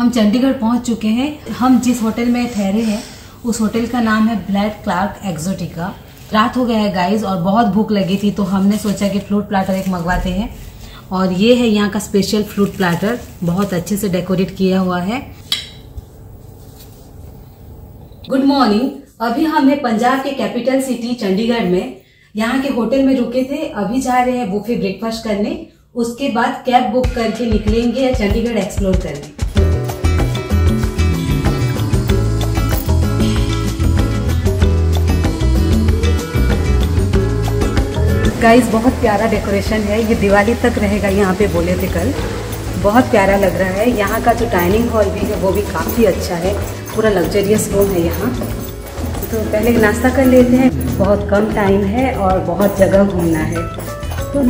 हम चंडीगढ़ पहुँच चुके हैं। हम जिस होटल में ठहरे हैं, उस होटल का नाम है ब्लैड क्लार्क एक्जोटिका रात हो गया है गाइस और बहुत भूख लगी थी तो हमने सोचा कि फ्रूट प्लाटर एक मंगवाते हैं। और ये है यहाँ का स्पेशल फ्रूट प्लाटर बहुत अच्छे से डेकोरेट किया हुआ है। गुड मॉर्निंग अभी हम हैं पंजाब के कैपिटल सिटी चंडीगढ़ में। यहाँ के होटल में रुके थे, अभी जा रहे हैं बुफे ब्रेकफास्ट करने। उसके बाद कैब बुक करके निकलेंगे या चंडीगढ़ एक्सप्लोर करने। गाइस बहुत प्यारा डेकोरेशन है। ये दिवाली तक रहेगा यहाँ पे, बोले थे कल। बहुत प्यारा लग रहा है। यहाँ का जो डाइनिंग हॉल भी है, वो भी काफ़ी अच्छा है। पूरा लग्जरियस रूम है यहाँ। तो पहले नाश्ता कर लेते हैं। बहुत कम टाइम है और बहुत जगह घूमना है। तो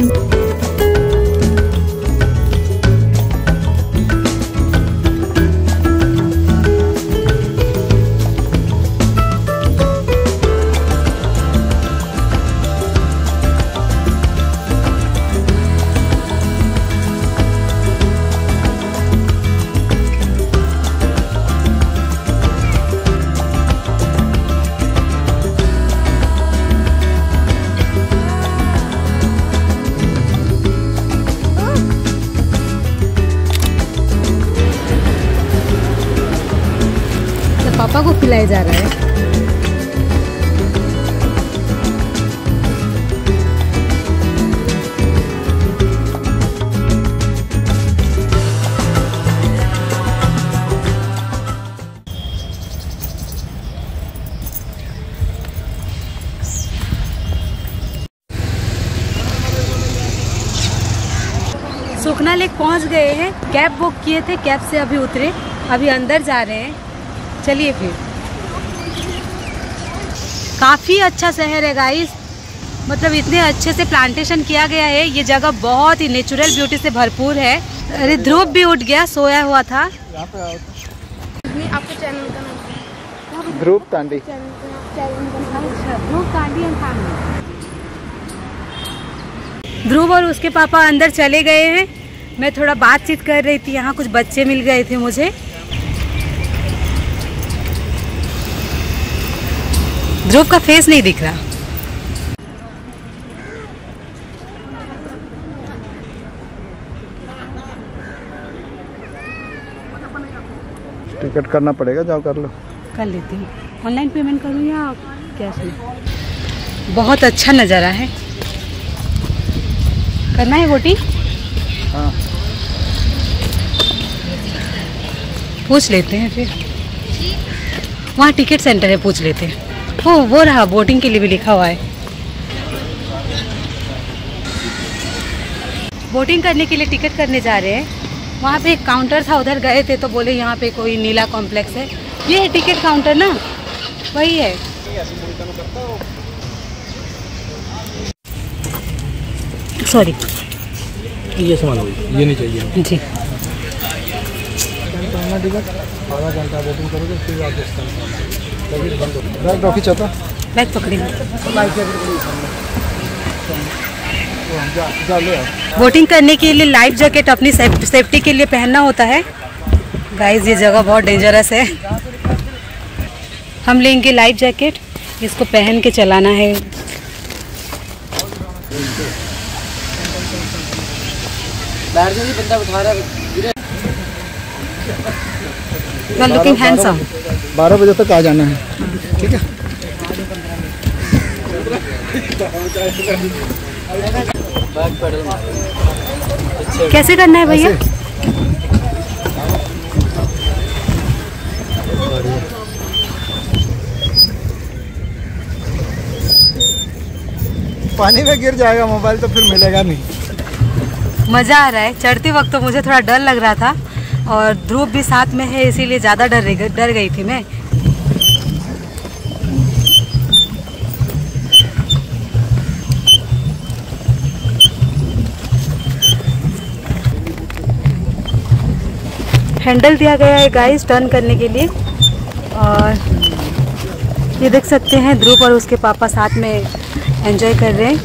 खिलाया जा रहा है। सुखना लेक पहुँच गए हैं। कैब बुक किए थे, कैब से अभी उतरे, अभी अंदर जा रहे हैं। चलिए फिर। काफ़ी अच्छा शहर है गाइस मतलब इतने अच्छे से प्लांटेशन किया गया है. ये जगह बहुत ही नेचुरल ब्यूटी से भरपूर है. अरे ध्रुव भी उठ गया सोया हुआ था. आपके चैनल का नाम ध्रुव तांडी। नाम? ध्रुव ध्रुव और उसके पापा अंदर चले गए हैं. मैं थोड़ा बातचीत कर रही थी यहाँ कुछ बच्चे मिल गए थे मुझे. ध्रुव का फेस नहीं दिख रहा। टिकट करना पड़ेगा जाओ कर लो। कर लेती हूँ। ऑनलाइन पेमेंट करूँ या कैश में बहुत अच्छा नज़ारा है। करना है वोटिंग? हाँ। पूछ लेते हैं फिर। वहाँ टिकट सेंटर है पूछ लेते हैं। ओ वो रहा बोटिंग के लिए भी लिखा हुआ है। वोटिंग करने के लिए टिकट करने जा रहे हैं। वहाँ पे एक काउंटर था उधर गए थे तो बोले यहाँ पे कोई नीला कॉम्प्लेक्स है। ये है टिकट काउंटर ना? वही है। सॉरी ये सामान ये नहीं चाहिए। जी। घंटा वेटिंग करोगे फिर आप बैग रॉकी चाहता बैग पकड़ी। वोटिंग करने के लिए लाइफ जैकेट अपनी सेफ्टी के लिए पहनना होता है। गाइस ये जगह बहुत डेंजरस है। हम लेंगे लाइफ जैकेट इसको पहन के चलाना है। बाहर से बंदा उठा रहा है। यू आर लुकिंग हैंडसम बारह बजे तक आ जाना है। ठीक है? कैसे करना है भैया? पानी में गिर जाएगा मोबाइल तो फिर मिलेगा नहीं। मज़ा आ रहा है। चढ़ते वक्त तो मुझे थोड़ा डर लग रहा था। और ध्रुव भी साथ में है, इसीलिए ज़्यादा डर डर गई थी मैं। हैंडल दिया गया है गाइस टर्न करने के लिए। और ये देख सकते हैं, ध्रुव और उसके पापा साथ में एंजॉय कर रहे हैं।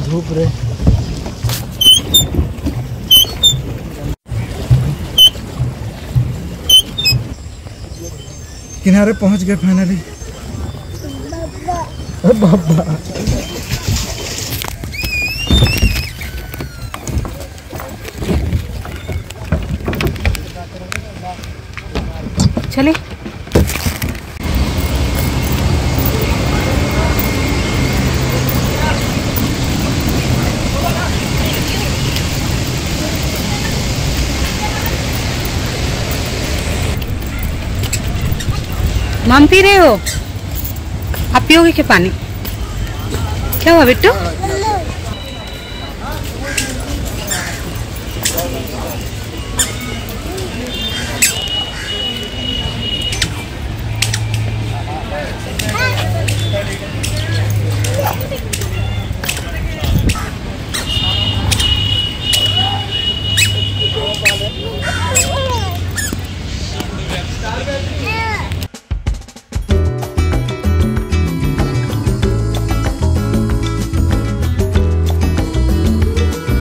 धूप रहे। किनारे पहुँच गए फाइनली चले। मम पी रहे हो? आप पियोगे क्या पानी? क्या हुआ बिट्टू?